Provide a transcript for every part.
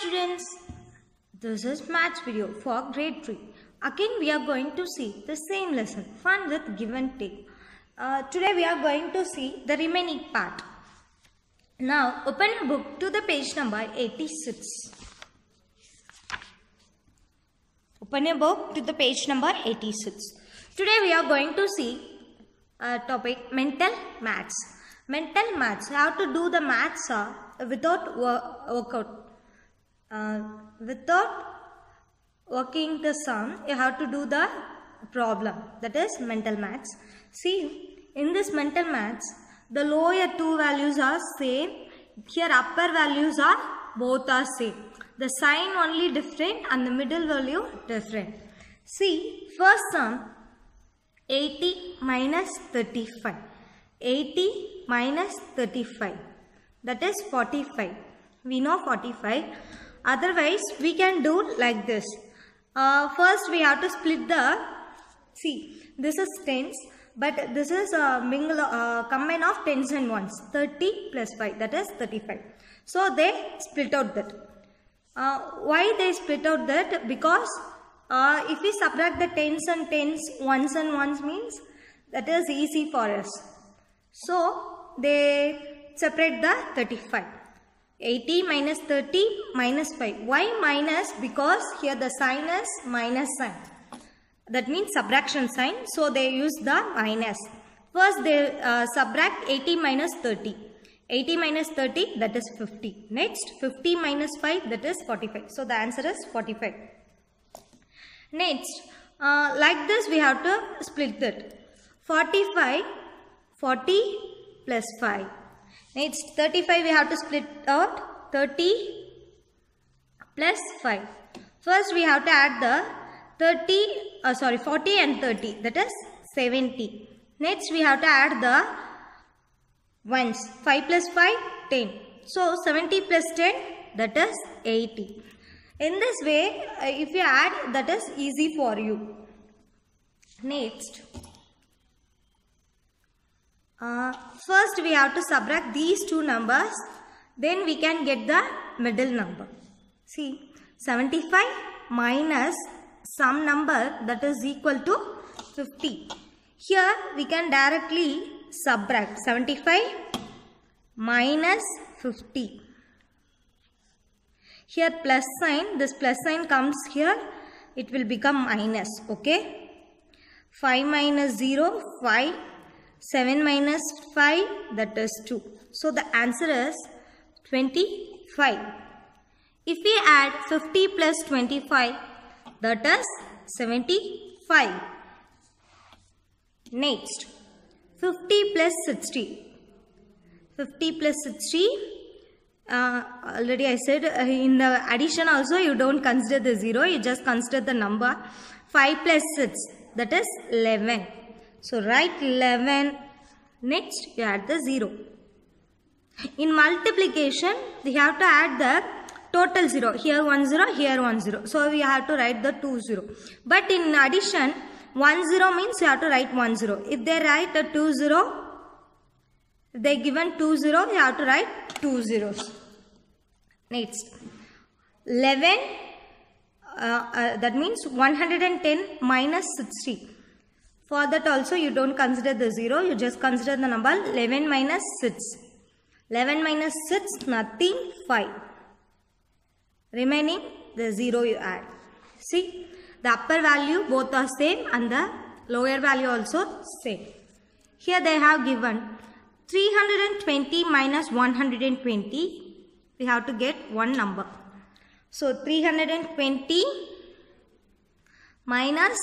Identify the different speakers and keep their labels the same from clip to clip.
Speaker 1: students, this is maths video for grade 3. Again we are going to see the same lesson, fun with give and take. Uh, today we are going to see the remaining part. Now open your book to the page number 86. Open your book to the page number 86. Today we are going to see a topic mental maths. Mental maths, how to do the maths uh, without wo- workout. Uh, without working the sum, you have to do the problem. That is mental maths. See, in this mental maths, the lower two values are same. Here upper values are both are same. The sign only different and the middle value different. See, first sum 80 minus 35. 80 minus 35. That is 45. We know 45. Otherwise, we can do like this. Uh, first, we have to split the. See, this is tens, but this is a mingle, uh, combine of tens and ones. 30 plus 5. That is 35. So, they split out that. Uh, why they split out that? Because uh, if we subtract the tens and tens, ones and ones means that is easy for us. So they separate the 35. 80 minus 30 minus 5. Why minus? Because here the sign is minus sign. That means subtraction sign. So they use the minus. First they uh, subtract 80 minus 30. 80 minus 30 that is 50. Next 50 minus 5 that is 45. So the answer is 45. Next uh, like this we have to split that. 45 40 plus 5. Next 35 we have to split out 30 plus 5. First we have to add the 30 uh, sorry 40 and 30 that is 70. Next we have to add the ones 5 plus 5 10. So 70 plus 10 that is 80. In this way uh, if you add that is easy for you. Next uh, first we have to subtract these two numbers then we can get the middle number. See 75 minus some number that is equal to 50. Here we can directly subtract 75 minus 50. Here plus sign, this plus sign comes here, it will become minus, okay. 5 minus 0, 5. 7 minus 5, that is 2. So the answer is 25. If we add 50 plus 25, that is 75. Next, 50 plus 60. 50 plus 60, uh, already I said uh, in the addition also you don't consider the 0, you just consider the number. 5 plus 6, that is 11. So write 11. Next you add the 0. In multiplication we have to add the total 0. Here 1 0, here 1 0. So we have to write the 2 0. But in addition 1 0 means you have to write 1 0. If they write a 2 0, if they given 2 0, you have to write 2 zeros. Next 11 uh, uh, that means 110 minus 60. For that also you don't consider the 0, you just consider the number 11 minus 6. 11 minus 6, nothing, 5. Remaining the 0 you add. See, the upper value both are same and the lower value also same. Here they have given 320 minus 120, we have to get one number. So 320 minus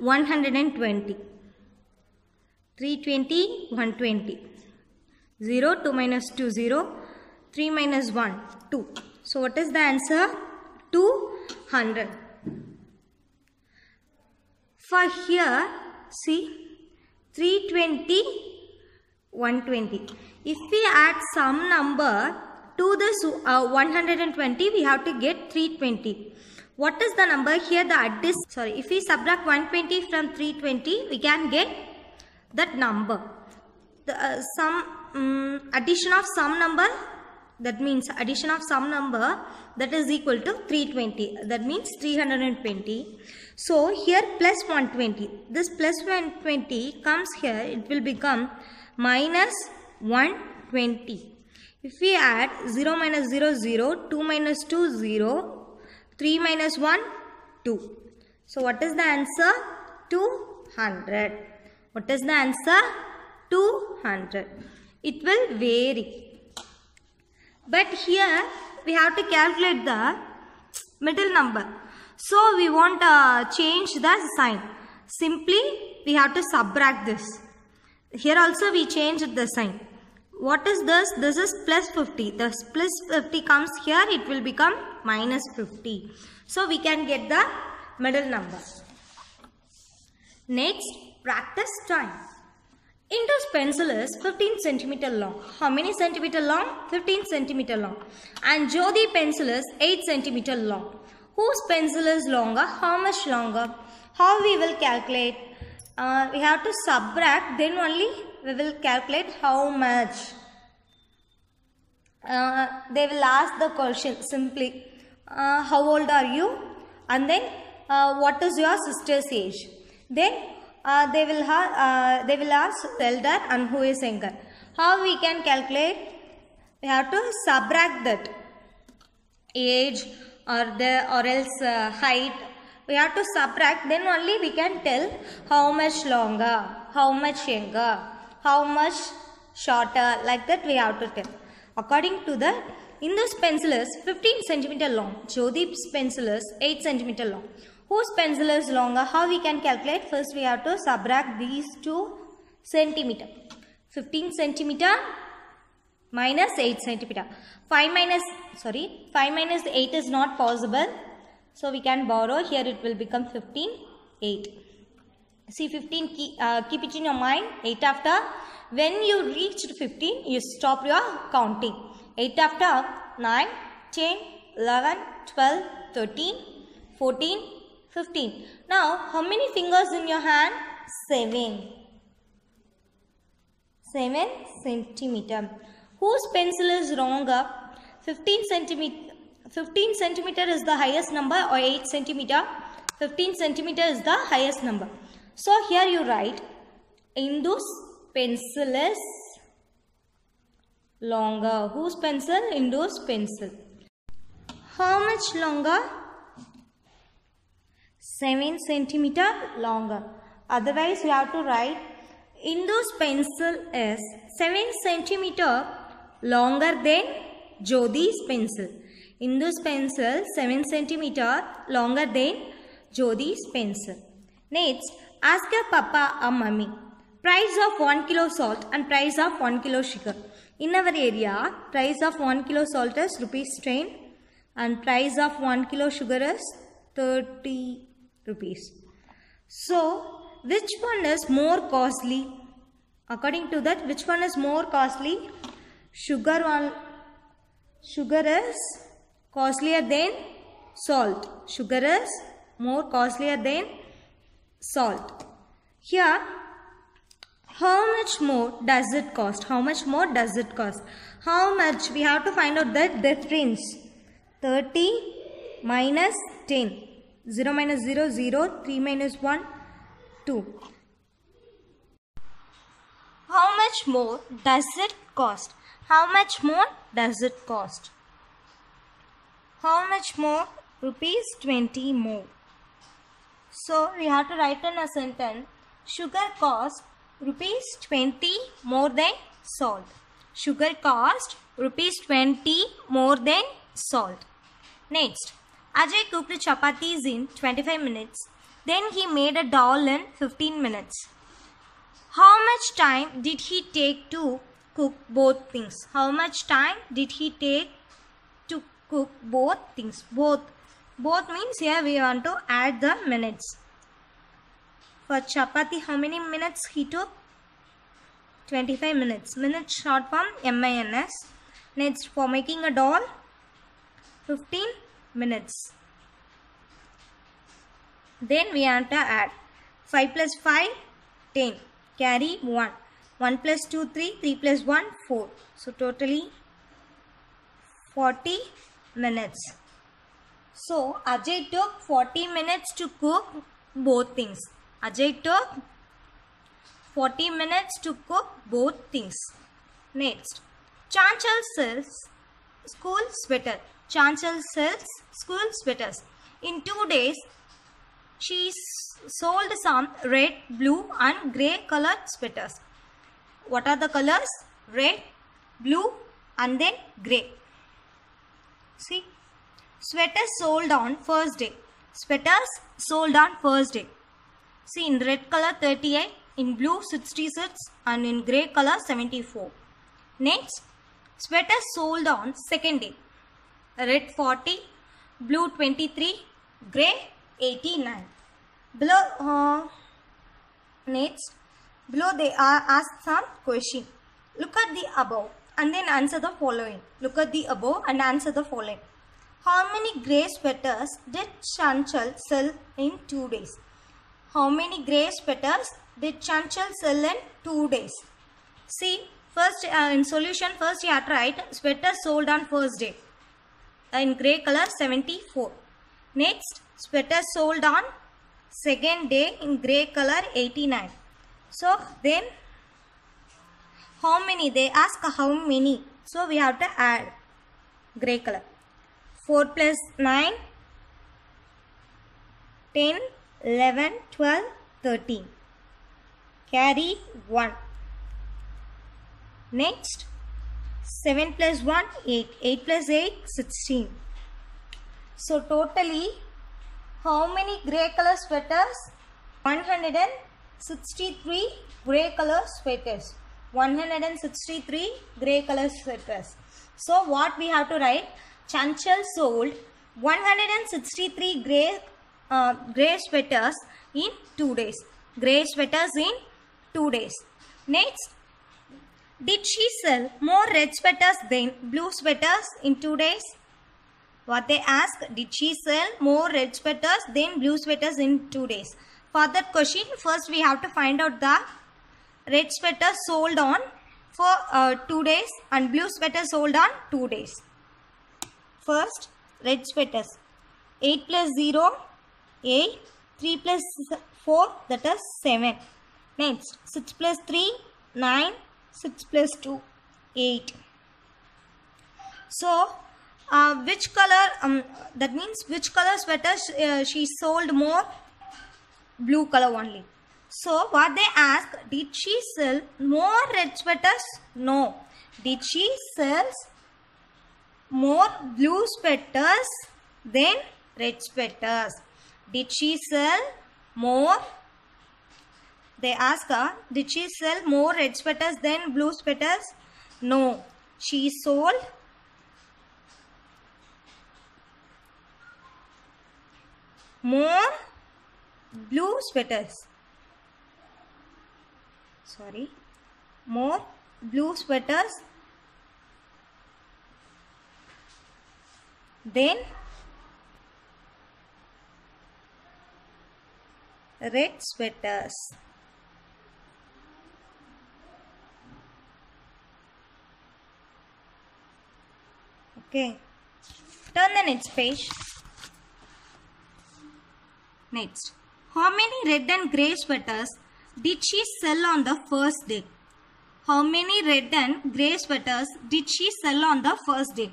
Speaker 1: 120. 320, 120. 0, 2 minus 2, 0. 3 minus 1, 2. So what is the answer? 200. For here, see, 320, 120. If we add some number to this uh, 120, we have to get 320. What is the number? Here? The addis sorry, if we subtract 120 from 320, we can get that number. The uh, some um, addition of some number that means addition of some number that is equal to 320 that means 320 so here plus 120 this plus 120 comes here it will become minus 120 if we add 0 minus 0 0 2 minus 2 0 3 minus 1 2 so what is the answer 200 what is the answer 200 it will vary but here we have to calculate the middle number. So we want to uh, change the sign. Simply we have to subtract this. Here also we changed the sign. What is this? This is plus 50. The plus 50 comes here. It will become minus 50. So we can get the middle number. Next, practice time. Indu's pencil is 15 centimeter long. How many centimeter long? 15 centimeter long. And Jyoti pencil is 8 centimeter long. Whose pencil is longer? How much longer? How we will calculate? Uh, we have to subtract then only we will calculate how much. Uh, they will ask the question simply uh, how old are you and then uh, what is your sister's age then uh, they will have uh, they will ask elder and who is younger. How we can calculate? We have to subtract that age or the or else height. We have to subtract. Then only we can tell how much longer, how much younger, how much shorter. Like that we have to tell. According to the in this pencil is 15 centimeter long. Jyoti's pencil is 8 centimeter long. Whose pencil is longer? How we can calculate? First we have to subtract these two centimeter. 15 centimeter minus 8 centimeter. 5 minus sorry 5 minus 8 is not possible. So we can borrow. Here it will become 15 8 see 15 keep, uh, keep it in your mind 8 after when you reached 15 you stop your counting 8 after 9 10 11 12 13 14 15. Now, how many fingers in your hand? 7. 7 centimeter. Whose pencil is longer? 15 centimeter. 15 centimeter is the highest number or 8 centimeter. 15 centimeter is the highest number. So, here you write Indu's pencil is longer. Whose pencil? Indu's pencil. How much longer? 7 centimeter longer. Otherwise, you have to write Indu's pencil is 7 centimeter longer than Jyoti's pencil. Indu's pencil 7 centimeter longer than Jyoti's pencil. Next, ask your papa or mummy. Price of 1 kilo salt and price of 1 kilo sugar. In our area, price of 1 kilo salt is rupees 10 and price of 1 kilo sugar is 30 rupees. So, which one is more costly? According to that, which one is more costly? Sugar one, sugar is costlier than salt. Sugar is more costlier than salt. Here, how much more does it cost? How much more does it cost? How much? We have to find out the difference. 30 minus 10. 0 minus 0, 0, 3 minus 1, 2. How much more does it cost? How much more does it cost? How much more? Rupees 20 more. So we have to write in a sentence. Sugar cost rupees 20 more than salt. Sugar cost rupees 20 more than salt. Next. Ajay cooked chapatis in 25 minutes. Then he made a dal in 15 minutes. How much time did he take to cook both things? How much time did he take to cook both things? Both. Both means here we want to add the minutes. For chapati, how many minutes he took? 25 minutes. Minutes short form M-I-N-S. Next, for making a dal, 15 minutes. Then we have to add 5 plus 5, 10. Carry 1. 1 plus 2, 3. 3 plus 1, 4. So totally 40 minutes. So Ajay took 40 minutes to cook both things. Ajay took 40 minutes to cook both things. Next, Chanchal sells school sweater. Chanchal sells school sweaters. In two days, she sold some red, blue and grey colored sweaters. What are the colors? Red, blue and then grey. See, sweaters sold on first day. Sweaters sold on first day. See, in red color 38, in blue 66 and in grey color 74. Next, sweaters sold on second day. Red 40, blue 23, grey 89. Below, uh, next, below they are asked some question. Look at the above and then answer the following. Look at the above and answer the following. How many grey sweaters did Chanchal sell in two days? How many grey sweaters did Chanchal sell in two days? See, first uh, in solution, first you have to write sweater sold on first day. In grey color 74. Next, sweater sold on second day in grey color 89. So, then how many? They ask how many. So, we have to add grey color. 4 plus 9, 10, 11, 12, 13. Carry 1. Next, 7 plus 1, 8. 8 plus 8, 16. So, totally, how many grey color sweaters? 163 grey color sweaters. 163 grey color sweaters. So, what we have to write? Chanchal sold 163 grey uh, grey sweaters in 2 days. Grey sweaters in 2 days. Next, did she sell more red sweaters than blue sweaters in 2 days? What they ask, did she sell more red sweaters than blue sweaters in 2 days? For that question, first we have to find out the red sweater sold on for uh, 2 days and blue sweater sold on 2 days. First, red sweaters. 8 plus 0, 8. 3 plus 4, that is 7. Next, 6 plus 3, 9. 6 plus 2, 8. So, uh, which color, um, that means which color sweater sh uh, she sold more? Blue color only. So, what they ask, did she sell more red sweaters? No. Did she sell more blue sweaters than red sweaters? Did she sell more? They ask her, did she sell more red sweaters than blue sweaters? No. She sold more blue sweaters. Sorry. More blue sweaters than red sweaters. Okay. Turn the next page. Next. How many red and grey sweaters did she sell on the first day? How many red and grey sweaters did she sell on the first day?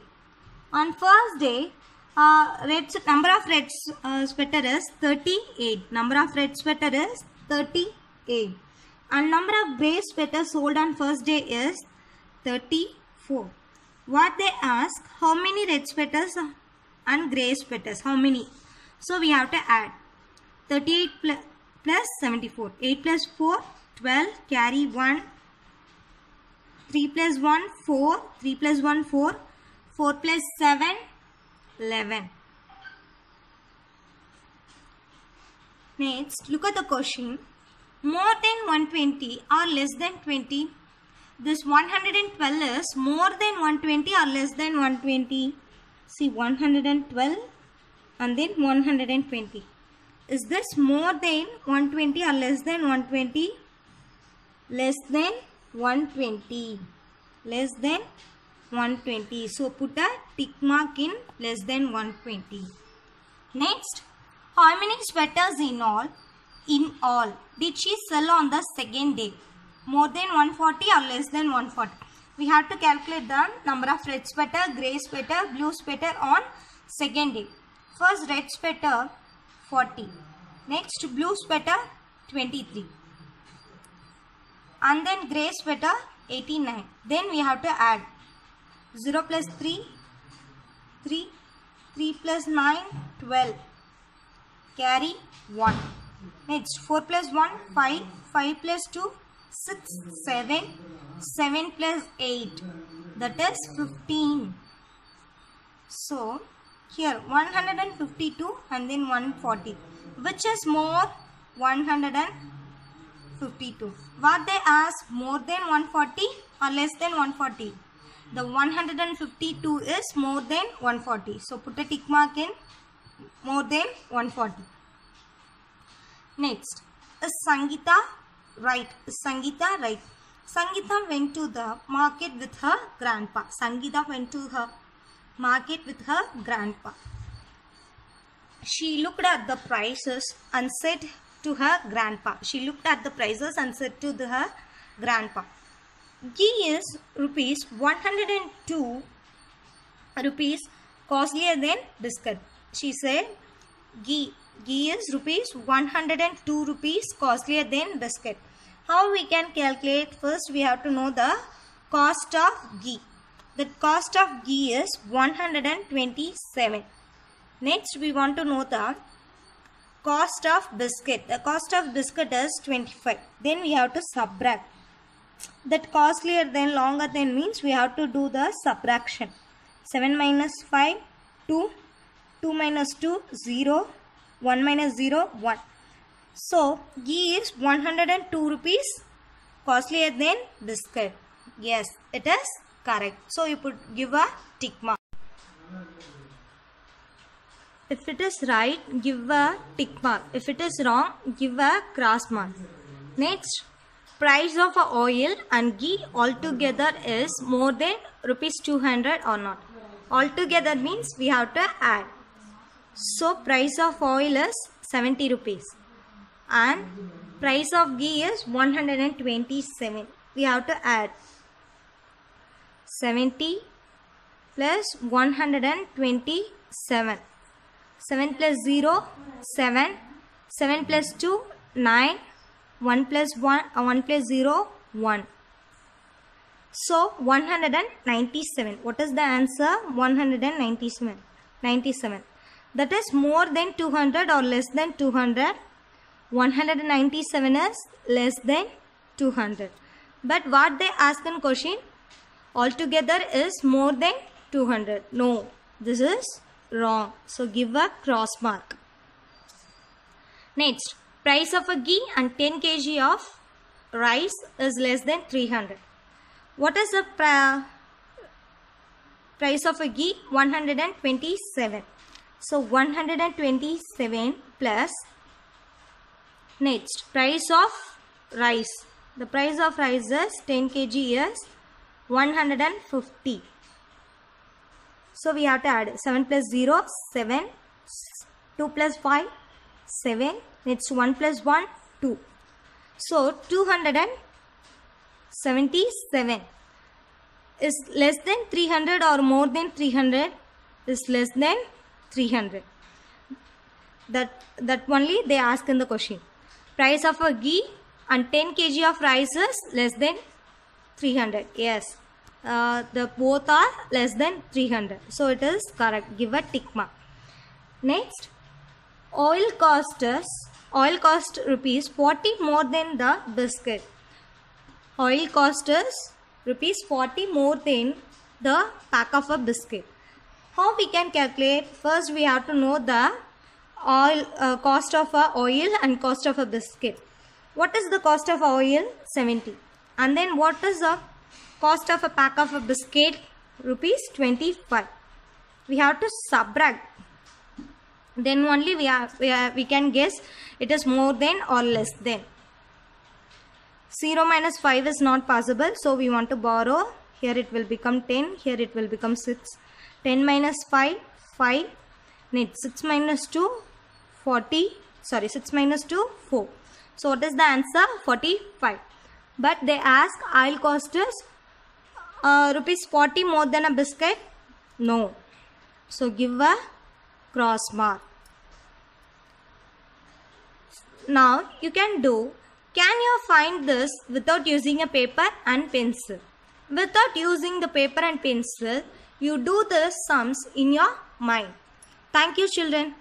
Speaker 1: On first day, uh, red number of red uh, sweater is 38. Number of red sweater is 38. And number of grey sweaters sold on first day is 34. What they ask, how many red sweaters and grey sweaters? How many? So we have to add 38 plus, plus 74. 8 plus 4, 12. Carry 1. 3 plus 1, 4. 3 plus 1, 4. 4 plus 7, 11. Next, look at the question. More than 120 or less than 20. This 112 is more than 120 or less than 120. See 112 and then 120. Is this more than 120 or less than 120? Less than 120. Less than 120. So put a tick mark in less than 120. Next, how many sweaters in all? In all, did she sell on the second day? More than 140 or less than 140? We have to calculate the number of red sweater, grey sweater, blue sweater on second day. First red sweater 40. Next blue sweater 23. And then grey sweater 89. Then we have to add 0 plus 3, 3, 3 plus 9, 12. Carry 1. Next 4 plus 1, 5, 5 plus 2, 6, 7, 7 plus 8. That is 15. So here 152 and then 140. Which is more? 152. What they ask more than 140 or less than 140? The 152 is more than 140. So put a tick mark in more than 140. Next, is Sangita right? Is Sangita right? Sangita went to the market with her grandpa. Sangita went to her market with her grandpa. She looked at the prices and said to her grandpa. She looked at the prices and said to the, her grandpa. Ghee is rupees 102 rupees costlier than biscuit. She said ghee. Ghee is rupees 102 rupees costlier than biscuit. How we can calculate? First we have to know the cost of ghee. The cost of ghee is 127. Next we want to know the cost of biscuit. The cost of biscuit is 25. Then we have to subtract. That costlier than longer than means we have to do the subtraction. 7 minus 5, 2. 2 minus 2, 0. 1 minus 0, 1. So, ghee is 102 rupees costlier than biscuit. Yes, it is correct. So, you put give a tick mark. If it is right, give a tick mark. If it is wrong, give a cross mark. Next, price of oil and ghee altogether is more than rupees 200 or not. Altogether means we have to add. So, price of oil is 70 rupees and price of ghee is 127. We have to add 70 plus 127. 7 plus 0, 7. 7 plus 2, 9. 1 plus 1, uh, 1 plus 0, 1. So, 197. What is the answer? 197. 97. That is more than 200 or less than 200. 197 is less than 200. But what they ask in question? Altogether is more than 200. No, this is wrong. So give a cross mark. Next, price of a ghee and 10 kg of rice is less than 300. What is the price of a ghee? 127. So 127 plus next price of rice. The price of rice is 10 kg is 150. So we have to add 7 plus 0, 7, 2 plus 5, 7, next 1 plus 1, 2. So 277 is less than 300 or more than 300 is less than 300. That, that only they ask in the question. Price of a ghee and 10 kg of rice is less than 300. Yes uh, the both are less than 300 so it is correct give a tick mark next oil cost is oil cost rupees 40 more than the biscuit. Oil cost is rupees 40 more than the pack of a biscuit. How we can calculate? First we have to know the oil uh, cost of a oil and cost of a biscuit. What is the cost of oil? 70 and then what is the cost of a pack of a biscuit? Rupees 25 we have to subtract then only we, are, we, are, we can guess it is more than or less than. 0 minus 5 is not possible so we want to borrow. Here it will become 10 here it will become 6 10 minus 5 5 next 6 minus 2 40 sorry 6 minus 2 4 so what is the answer? 45 but they ask I'll cost us uh, rupees 40 more than a biscuit? No. So give a cross mark. Now you can do can you find this without using a paper and pencil? Without using the paper and pencil you do the sums in your mind. Thank you children